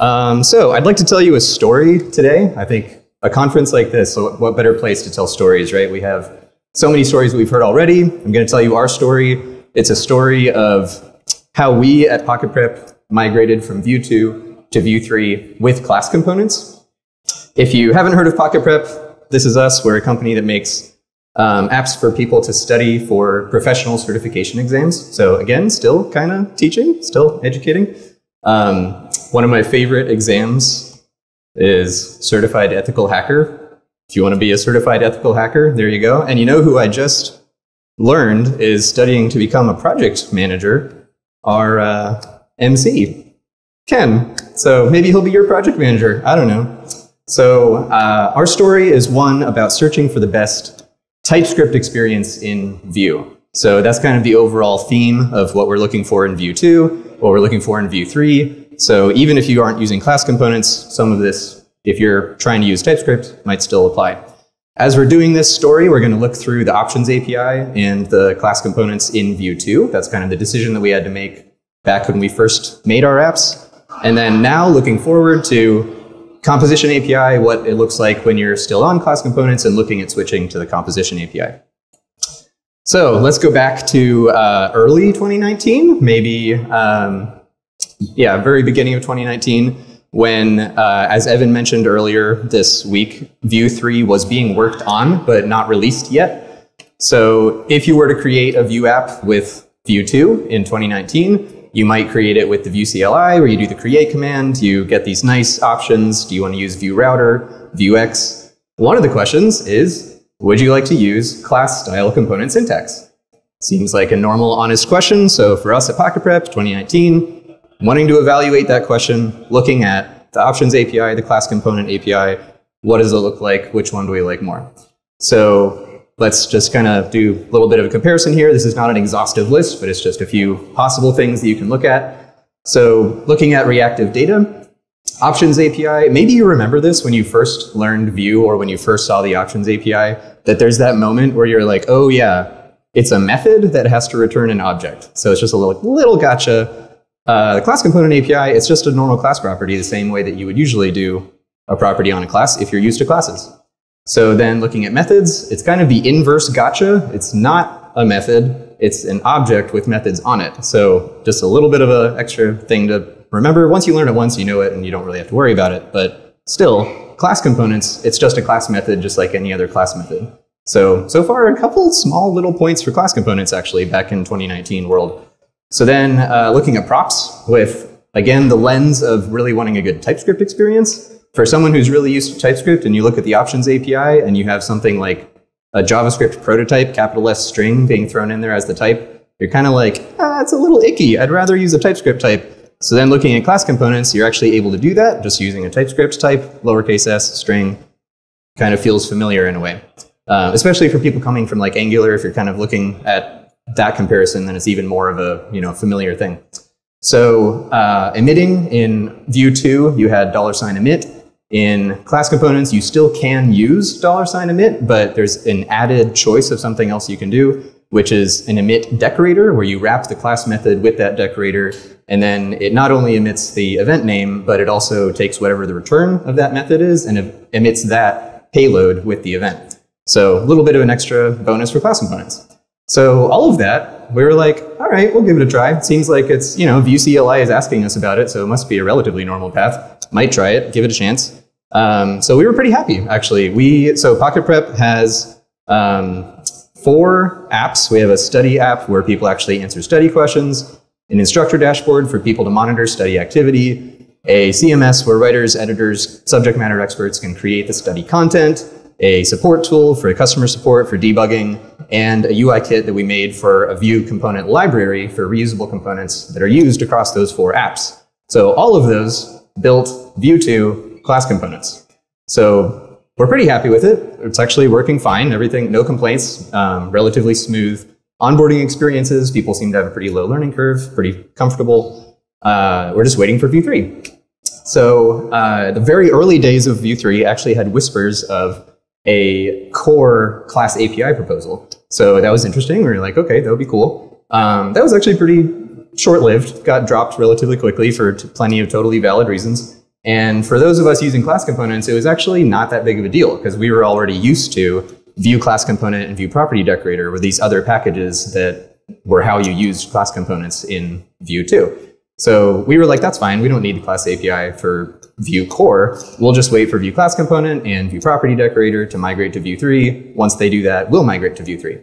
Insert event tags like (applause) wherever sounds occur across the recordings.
Um, so I'd like to tell you a story today. I think a conference like this, so what better place to tell stories, right? We have so many stories that we've heard already. I'm going to tell you our story. It's a story of how we at Pocket Prep migrated from Vue 2 to Vue 3 with class components. If you haven't heard of Pocket Prep, this is us. We're a company that makes um, apps for people to study for professional certification exams. So again, still kind of teaching, still educating. Um, one of my favorite exams is Certified Ethical Hacker. If you want to be a certified ethical hacker, there you go. And you know who I just learned is studying to become a project manager, our uh, MC, Ken. So maybe he'll be your project manager. I don't know. So uh, our story is one about searching for the best TypeScript experience in Vue. So that's kind of the overall theme of what we're looking for in Vue 2, what we're looking for in Vue 3. So even if you aren't using class components, some of this, if you're trying to use TypeScript, might still apply. As we're doing this story, we're going to look through the options API and the class components in Vue 2. That's kind of the decision that we had to make back when we first made our apps. And then now looking forward to composition API, what it looks like when you're still on class components and looking at switching to the composition API. So let's go back to uh, early 2019, maybe, um, yeah, very beginning of 2019, when, uh, as Evan mentioned earlier this week, Vue 3 was being worked on, but not released yet. So if you were to create a Vue app with Vue 2 in 2019, you might create it with the Vue CLI where you do the create command. You get these nice options. Do you want to use Vue router, Vuex? One of the questions is, would you like to use class style component syntax? Seems like a normal, honest question. So for us at Pocket Prep 2019, wanting to evaluate that question, looking at the options API, the class component API, what does it look like? Which one do we like more? So let's just kind of do a little bit of a comparison here. This is not an exhaustive list, but it's just a few possible things that you can look at. So looking at reactive data, options API, maybe you remember this when you first learned Vue or when you first saw the options API, that there's that moment where you're like, oh yeah, it's a method that has to return an object. So it's just a little, little gotcha. Uh, the class component API, it's just a normal class property the same way that you would usually do a property on a class if you're used to classes. So then looking at methods, it's kind of the inverse gotcha. It's not a method, it's an object with methods on it. So just a little bit of an extra thing to remember. Once you learn it once, you know it and you don't really have to worry about it. But still, class components, it's just a class method just like any other class method. So, so far a couple small little points for class components actually back in 2019 world. So then uh, looking at props with, again, the lens of really wanting a good TypeScript experience, for someone who's really used to TypeScript and you look at the options API and you have something like a JavaScript prototype, capital S string being thrown in there as the type, you're kind of like, ah, it's a little icky. I'd rather use a TypeScript type. So then looking at class components, you're actually able to do that just using a TypeScript type, lowercase s, string, kind of feels familiar in a way. Uh, especially for people coming from like Angular, if you're kind of looking at that comparison, then it's even more of a you know familiar thing. So uh, emitting in Vue 2, you had dollar sign emit. In class components, you still can use dollar sign emit, but there's an added choice of something else you can do, which is an emit decorator, where you wrap the class method with that decorator, and then it not only emits the event name, but it also takes whatever the return of that method is and emits that payload with the event. So a little bit of an extra bonus for class components. So all of that, we were like, all right, we'll give it a try. Seems like it's, you know, Vue CLI is asking us about it, so it must be a relatively normal path might try it, give it a chance. Um, so we were pretty happy, actually. We so Pocket Prep has um, four apps. We have a study app where people actually answer study questions, an instructor dashboard for people to monitor study activity, a CMS where writers, editors, subject matter experts can create the study content, a support tool for customer support for debugging, and a UI kit that we made for a Vue component library for reusable components that are used across those four apps. So all of those built Vue 2 class components. So we're pretty happy with it. It's actually working fine. Everything, no complaints, um, relatively smooth onboarding experiences. People seem to have a pretty low learning curve, pretty comfortable. Uh, we're just waiting for Vue 3. So uh, the very early days of Vue 3 actually had whispers of a core class API proposal. So that was interesting. We were like, okay, that would be cool. Um, that was actually pretty short lived, got dropped relatively quickly for plenty of totally valid reasons. And for those of us using class components, it was actually not that big of a deal because we were already used to Vue class component and Vue property decorator were these other packages that were how you used class components in Vue 2. So we were like, that's fine. We don't need the class API for Vue core. We'll just wait for Vue class component and Vue property decorator to migrate to Vue 3. Once they do that, we'll migrate to Vue 3.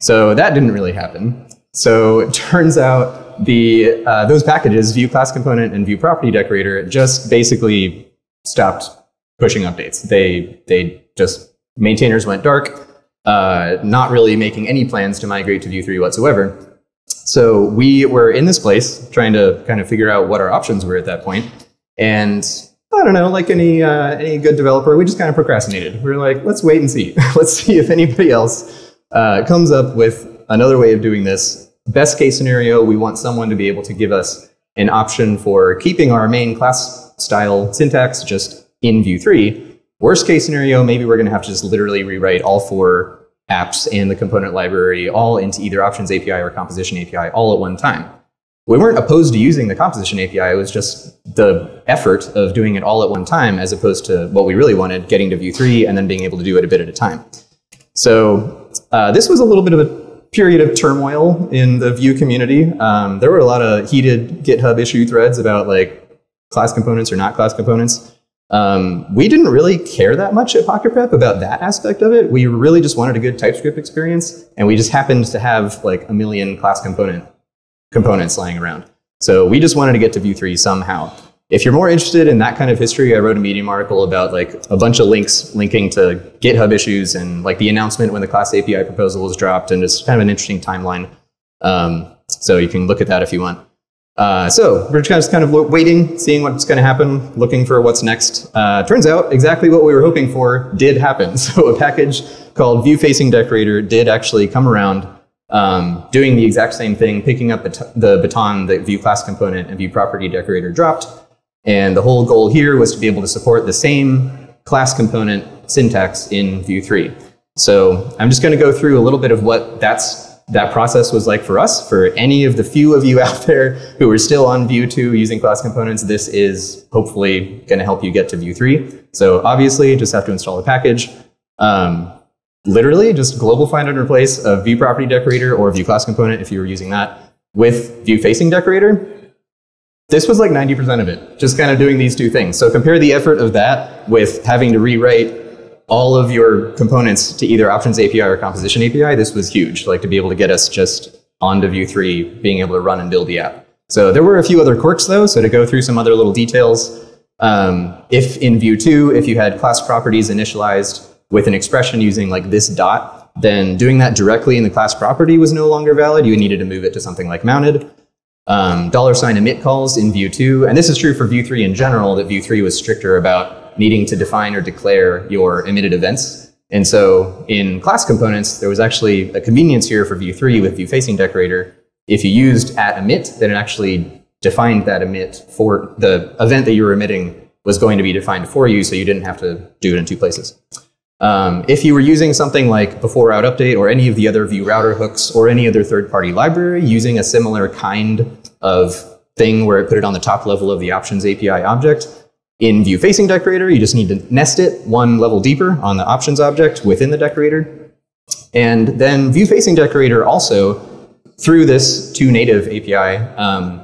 So that didn't really happen. So it (laughs) turns out the uh, those packages, Vue class component and Vue property decorator, just basically stopped pushing updates. They they just maintainers went dark, uh, not really making any plans to migrate to Vue 3 whatsoever. So we were in this place trying to kind of figure out what our options were at that point. And I don't know, like any uh, any good developer, we just kind of procrastinated. We were like, let's wait and see. (laughs) let's see if anybody else uh, comes up with another way of doing this. Best case scenario, we want someone to be able to give us an option for keeping our main class style syntax just in Vue 3. Worst case scenario, maybe we're going to have to just literally rewrite all four apps and the component library all into either Options API or Composition API all at one time. We weren't opposed to using the Composition API, it was just the effort of doing it all at one time as opposed to what we really wanted, getting to Vue 3 and then being able to do it a bit at a time. So uh, this was a little bit of a period of turmoil in the Vue community. Um, there were a lot of heated GitHub issue threads about like class components or not class components. Um, we didn't really care that much at Pocket Prep about that aspect of it. We really just wanted a good TypeScript experience, and we just happened to have like a million class component components lying around. So we just wanted to get to Vue 3 somehow. If you're more interested in that kind of history, I wrote a Medium article about like a bunch of links linking to GitHub issues and like the announcement when the class API proposal was dropped, and it's kind of an interesting timeline. Um, so you can look at that if you want. Uh, so we're just kind of waiting, seeing what's going to happen, looking for what's next. Uh, turns out exactly what we were hoping for did happen. (laughs) So a package called Vue Facing Decorator did actually come around, um, doing the exact same thing, picking up the, the baton that Vue Class Component and Vue Property Decorator dropped. And the whole goal here was to be able to support the same class component syntax in Vue 3. So I'm just going to go through a little bit of what that's that process was like for us. For any of the few of you (laughs) out there who are still on Vue 2 using class components, this is hopefully going to help you get to Vue 3. So obviously, just have to install a package. Um, literally, just global find and replace a Vue property decorator or Vue class component if you were using that with Vue facing decorator. This was like 90% of it, just kind of doing these two things. So compare the effort of that with having to rewrite all of your components to either Options API or Composition API, this was huge, like to be able to get us just onto Vue 3, being able to run and build the app. So there were a few other quirks though, so to go through some other little details, um, if in Vue 2, if you had class properties initialized with an expression using like this dot, then doing that directly in the class property was no longer valid. You needed to move it to something like mounted. Um, dollar sign emit calls in Vue 2, and this is true for Vue 3 in general, that Vue 3 was stricter about needing to define or declare your emitted events. And so in class components, there was actually a convenience here for Vue 3 with Vue facing decorator. If you used at emit, then it actually defined that emit for the event that you were emitting was going to be defined for you, so you didn't have to do it in two places. Um, if you were using something like before route update or any of the other Vue router hooks or any other third-party library using a similar kind of thing where it put it on the top level of the options API object, in Vue facing decorator, you just need to nest it one level deeper on the options object within the decorator. And then Vue facing decorator also, through this toNative API, um,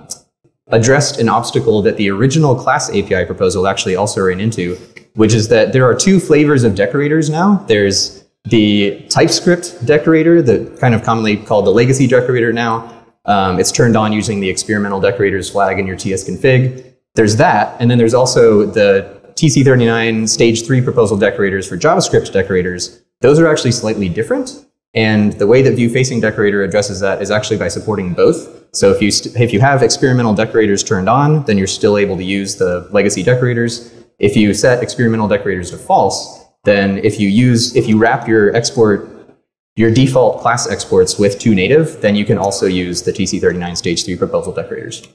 addressed an obstacle that the original class API proposal actually also ran into, which is that there are two flavors of decorators now. There's the TypeScript decorator, the kind of commonly called the legacy decorator now. Um, it's turned on using the experimental decorators flag in your tsconfig. There's that, and then there's also the TC39 stage three proposal decorators for JavaScript decorators. Those are actually slightly different. And the way that Vue facing decorator addresses that is actually by supporting both. So if you, if you have experimental decorators turned on, then you're still able to use the legacy decorators. If you set experimental decorators to false, then if you use, if you wrap your export, your default class exports with toNative, then you can also use the TC39 stage three proposal decorators.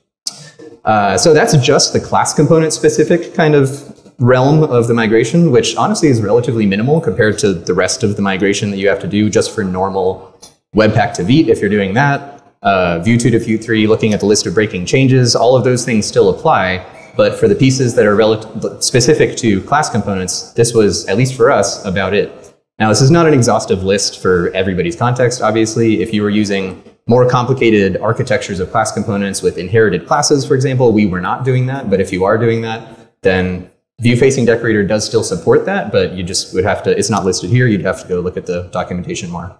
Uh, so that's just the class component specific kind of realm of the migration, which honestly is relatively minimal compared to the rest of the migration that you have to do just for normal Webpack to Vite if you're doing that. Uh, Vue 2 to Vue 3, looking at the list of breaking changes, all of those things still apply. But for the pieces that are specific to class components, this was, at least for us, about it. Now, this is not an exhaustive list for everybody's context, obviously. If you were using more complicated architectures of class components with inherited classes, for example, we were not doing that. But if you are doing that, then Vue facing decorator does still support that, but you just would have to, it's not listed here. You'd have to go look at the documentation more.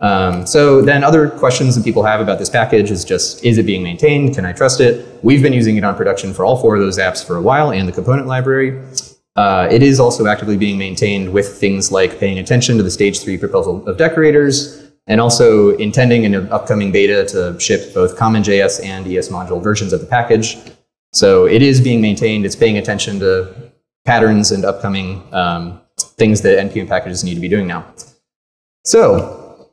Um, so then other questions that people have about this package is just, is it being maintained? Can I trust it? We've been using it on production for all four of those apps for a while and the component library. Uh, it is also actively being maintained with things like paying attention to the stage three proposal of decorators, and also intending in an upcoming beta to ship both CommonJS and ES module versions of the package. So it is being maintained. It's paying attention to patterns and upcoming um, things that NPM packages need to be doing now. So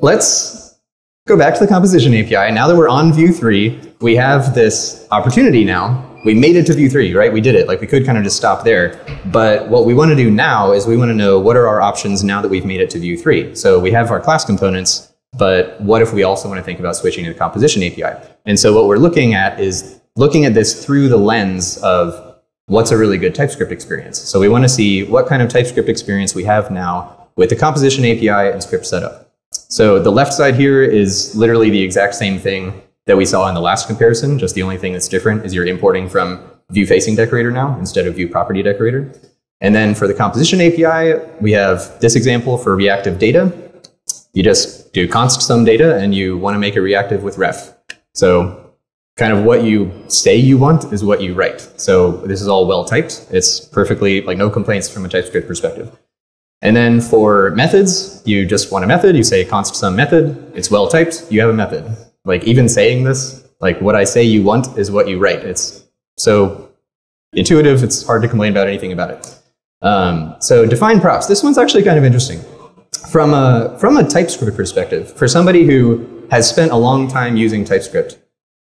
let's go back to the composition API. Now that we're on Vue three, we have this opportunity now. We made it to Vue three, right? We did it. Like we could kind of just stop there. But what we want to do now is we want to know what are our options now that we've made it to Vue three. So we have our class components, but what if we also want to think about switching to the composition API? And so what we're looking at is looking at this through the lens of what's a really good TypeScript experience. So we want to see what kind of TypeScript experience we have now with the composition API and script setup. So the left side here is literally the exact same thing that we saw in the last comparison. Just the only thing that's different is you're importing from Vue facing decorator now instead of Vue property decorator. And then for the composition API, we have this example for reactive data. You just do const some data and you want to make it reactive with ref. So kind of what you say you want is what you write. So this is all well typed. It's perfectly like no complaints from a TypeScript perspective. And then for methods, you just want a method, you say const some method, it's well typed, you have a method. Like even saying this, like what I say you want is what you write. It's so intuitive, it's hard to complain about anything about it. Um, so define props. This one's actually kind of interesting. From a, from a TypeScript perspective, for somebody who has spent a long time using TypeScript,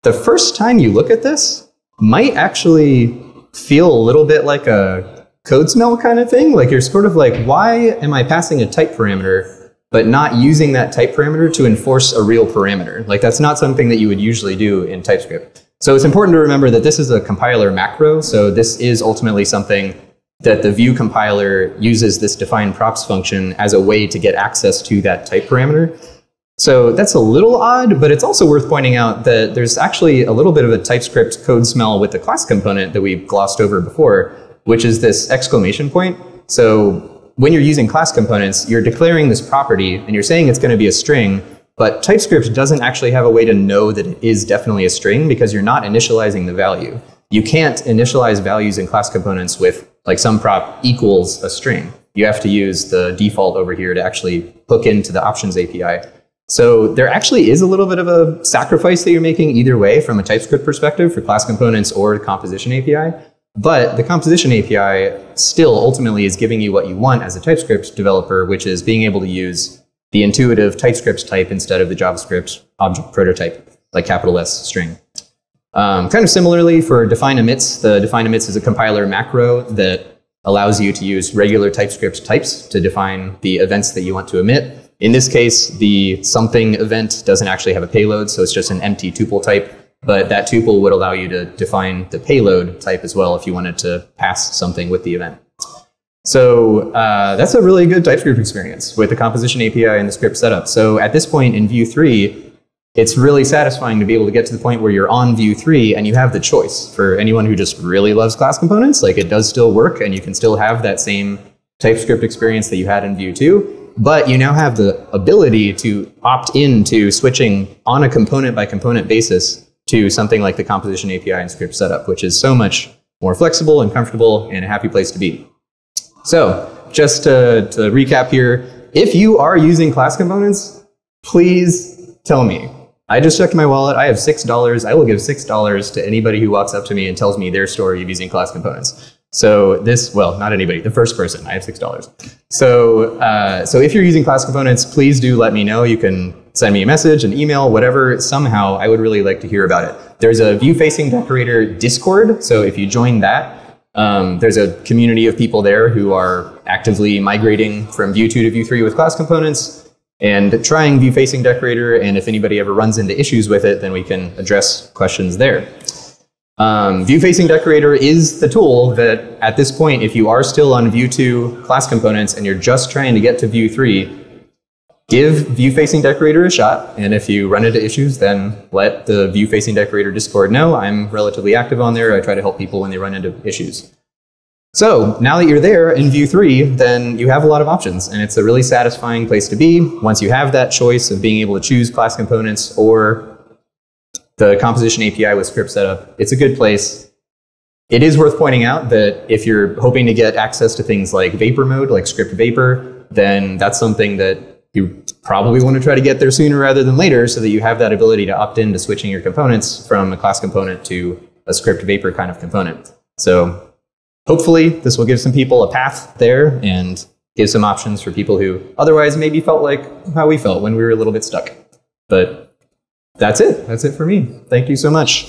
the first time you look at this might actually feel a little bit like a code smell kind of thing. Like you're sort of like, why am I passing a type parameter, but not using that type parameter to enforce a real parameter? Like that's not something that you would usually do in TypeScript. So it's important to remember that this is a compiler macro. So this is ultimately something that the Vue compiler uses this define props function as a way to get access to that type parameter. So that's a little odd, but it's also worth pointing out that there's actually a little bit of a TypeScript code smell with the class component that we glossed over before, which is this exclamation point. So when you're using class components, you're declaring this property and you're saying it's going to be a string, but TypeScript doesn't actually have a way to know that it is definitely a string because you're not initializing the value. You can't initialize values in class components with like some prop equals a string. You have to use the default over here to actually hook into the options API. So there actually is a little bit of a sacrifice that you're making either way from a TypeScript perspective for class components or the composition API. But the composition API still ultimately is giving you what you want as a TypeScript developer, which is being able to use the intuitive TypeScript type instead of the JavaScript object prototype, like capital S string. Um, kind of similarly for define emits, the define emits is a compiler macro that allows you to use regular TypeScript types to define the events that you want to emit. In this case, the something event doesn't actually have a payload, so it's just an empty tuple type but that tuple would allow you to define the payload type as well if you wanted to pass something with the event. So uh, that's a really good TypeScript experience with the composition API and the script setup. So at this point in Vue 3, it's really satisfying to be able to get to the point where you're on Vue 3 and you have the choice. For anyone who just really loves class components, like it does still work and you can still have that same TypeScript experience that you had in Vue 2, but you now have the ability to opt into switching on a component by component basis to something like the composition API and script setup, which is so much more flexible and comfortable and a happy place to be. So just to, to recap here, if you are using class components, please tell me. I just checked my wallet. I have $6. I will give $6 to anybody who walks up to me and tells me their story of using class components. So this, well, not anybody, the first person, I have $6. So, uh, so if you're using class components, please do let me know. You can send me a message, an email, whatever. Somehow, I would really like to hear about it. There's a Vue-facing decorator Discord, so if you join that, um, there's a community of people there who are actively migrating from Vue 2 to Vue 3 with class components and trying Vue-facing decorator. And if anybody ever runs into issues with it, then we can address questions there. Um, Vue facing decorator is the tool that at this point, if you are still on Vue 2 class components and you're just trying to get to Vue 3, give Vue facing decorator a shot. And if you run into issues, then let the Vue facing decorator Discord know. I'm relatively active on there. I try to help people when they run into issues. So now that you're there in Vue 3, then you have a lot of options. And it's a really satisfying place to be once you have that choice of being able to choose class components or the composition API with script setup, it's a good place. It is worth pointing out that if you're hoping to get access to things like Vapor mode, like script Vapor, then that's something that you probably want to try to get there sooner rather than later so that you have that ability to opt in to switching your components from a class component to a script Vapor kind of component. So hopefully this will give some people a path there and give some options for people who otherwise maybe felt like how we felt when we were a little bit stuck. But that's it. That's it for me. Thank you so much.